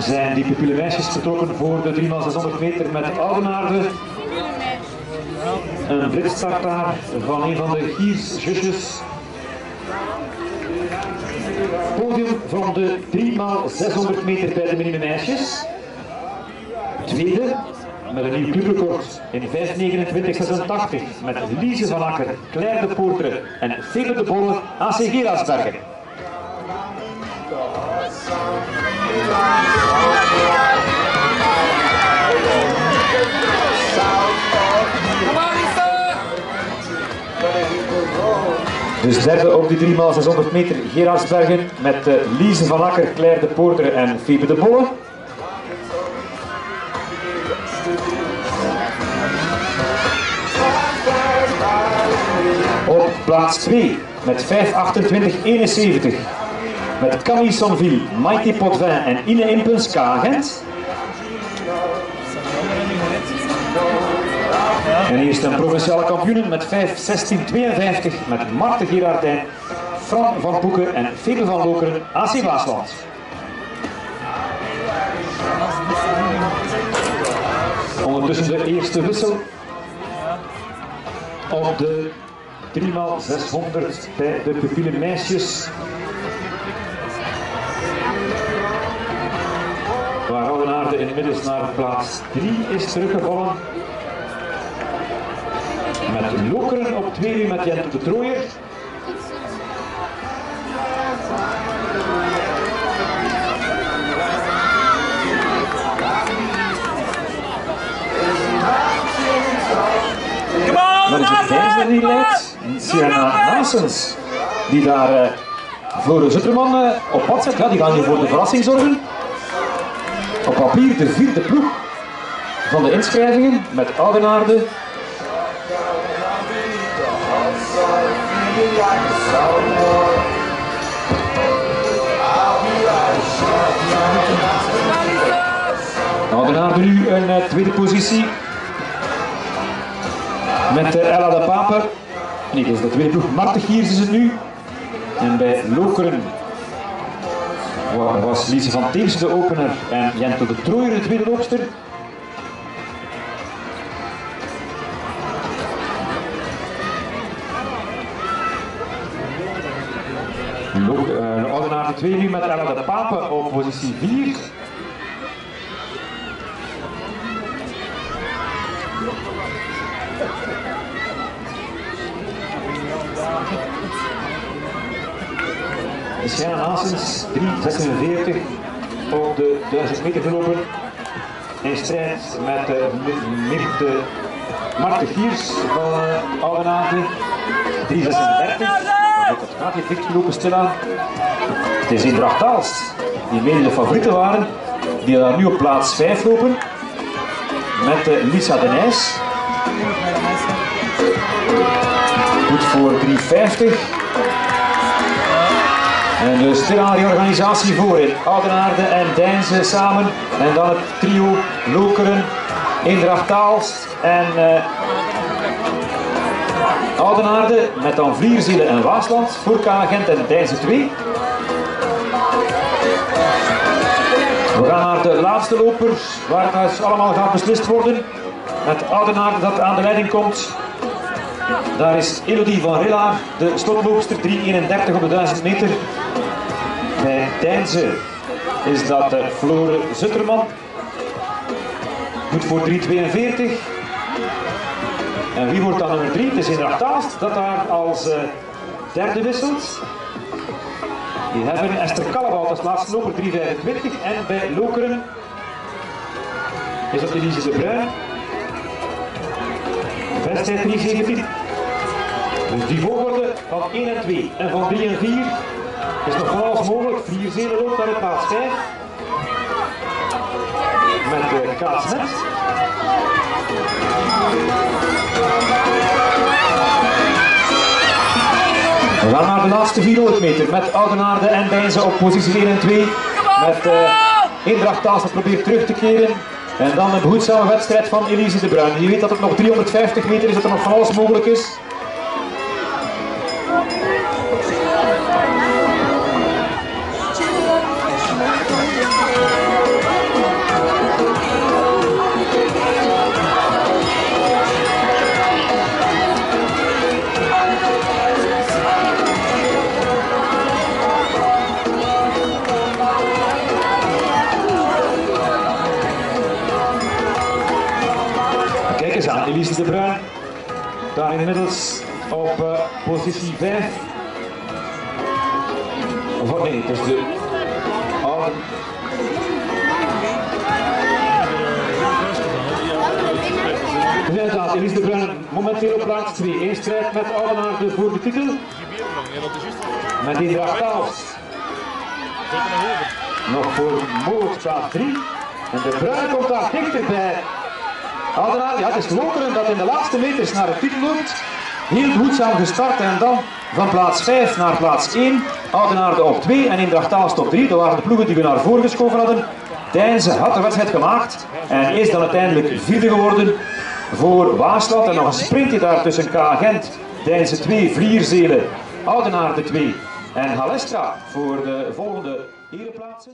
Zijn die pupille meisjes vertrokken voor de 3x600 meter met Oudenaarde. Een blitstart daar van een van de Giers-zusjes. Podium van de 3x600 meter bij de minime meisjes. Tweede met een nieuw clubrecord in 5.29.86 met Lise van Akker, Claire de Poortere en Febe de Bolle AC Gerasbergen. Dus derde op die 3x600 meter Gerardsbergen met uh, Lise van Akker, Claire de Poorter en Febe de Bolle. Op plaats 2 met 5.28.71 met Camille Sonville, Maïté Potvin en Ine Impens Kagent. En hier is een provinciale kampioen met 5.16.52 met Marten Girardijn, Fran van Poeken en Febe van Lokeren, AC Waasland. Ondertussen de eerste wissel op de 3x600 bij de pupille meisjes. Inmiddels naar plaats 3 is teruggevallen. Met Lokeren op 2 met Jente de Trooier. Dat is het die leidt. Sienna Naasens. Die daar uh, Floris Zutterman uh, op pad zet. Ja, die gaan hier voor de verrassing zorgen. Op papier de vierde ploeg van de inschrijvingen met Oudenaarde. Oudenaarde nu een uh, tweede positie met uh, Ella de Pape. Nee, dat is de tweede ploeg. Marten Giers is het nu. En bij Lokeren was Lise van Teers de opener en Jento de Trooier de tweede loopster. Uh, Oudenaarde 2 nu met Ella de Pape op positie 4. Sienna Naasens, 3.46 op de 1000 meter gelopen. In strijd met de Mirte Marten Giers van uh, Oudenaarde, 3.36. Dat gaat hier dicht gelopen stilaan. Het is Indracht Aalst, die mede de favorieten waren, die daar nu op plaats 5 lopen. Met uh, Lisa de Nijs. Goed voor 3.50. En de stilaan die organisatie. Oudenaarde en Deinze samen. En dan het trio Lokeren, Eendracht Taalst en uh, Oudenaarde. Met dan Vlierzelen en Waasland voor K-agent en Deinze 2. We gaan naar de laatste lopers, waar het dus allemaal gaat beslist worden. Met Oudenaarde dat aan de leiding komt. Daar is Elodie van Rillaar, de slotloopster, 3.31 op de 1000 meter. Bij Deinze is dat uh, Flore Zutterman. Goed voor 3.42. En wie wordt dan nummer 3? Het is inderdaad Taast dat daar als uh, derde wisselt. Die hebben Esther Kallebout als laatste loper 3.25 en bij Lokeren is dat Elise de Bruin. Wedstrijd 3.17. Dus die volgorde van 1 en 2 en van 3 en 4 is nog alles mogelijk. Vier zelen loopt naar de plaats 5. Met de Kaasnet. We gaan naar de laatste 400 meter met Oudenaarde en Deinze op positie 1 en 2. Met uh, Eendracht probeert terug te keren. En dan een behoedzame wedstrijd van Elise de Bruin. Je weet dat het nog 350 meter is, dat er nog van alles mogelijk is. Elise de Bruin. Daar inmiddels op uh, positie 5. Of oh, nee, het is de oude. Inderdaad, Elise de Bruin momenteel op plaats 2. Eén strijd met Oudenaarde voor de titel. Met die Taals. Nog voor Moord plaats 3. En de Bruin komt daar dichterbij. Ja, het is loterend dat in de laatste meters naar het titel loopt. Heel behoedzaam gestart en dan van plaats 5 naar plaats 1. Oudenaarde op 2 en Indrachtaals op 3. Dat waren de ploegen die we naar voren geschoven hadden. Deinze had de wedstrijd gemaakt en is dan uiteindelijk vierde geworden voor Waasland. En nog een sprintje daar tussen K-Gent, Deinze 2, Vlierzelen, Oudenaarde 2 en Halestra voor de volgende ereplaatsen.